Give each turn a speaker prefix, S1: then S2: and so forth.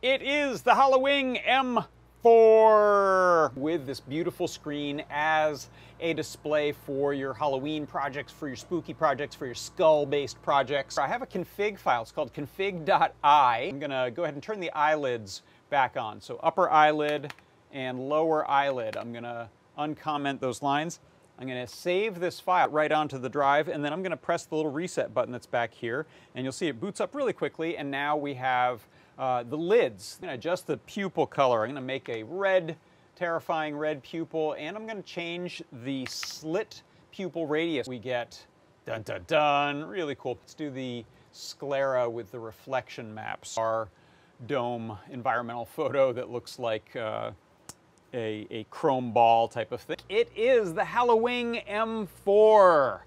S1: It is the HalloWing M4 with this beautiful screen as a display for your Halloween projects, for your spooky projects, for your skull-based projects. I have a config file. It's called config.eye. I'm gonna go ahead and turn the eyelids back on. So upper eyelid and lower eyelid. I'm gonna uncomment those lines. I'm going to save this file right onto the drive and then I'm going to press the little reset button that's back here and you'll see it boots up really quickly and now we have uh, the lids. I'm to adjust the pupil color. I'm to make a red, terrifying red pupil and I'm going to change the slit pupil radius. We get dun dun dun, really cool. Let's do the sclera with the reflection maps. Our dome environmental photo that looks like uh, a, a chrome ball type of thing. It is the HalloWing M4.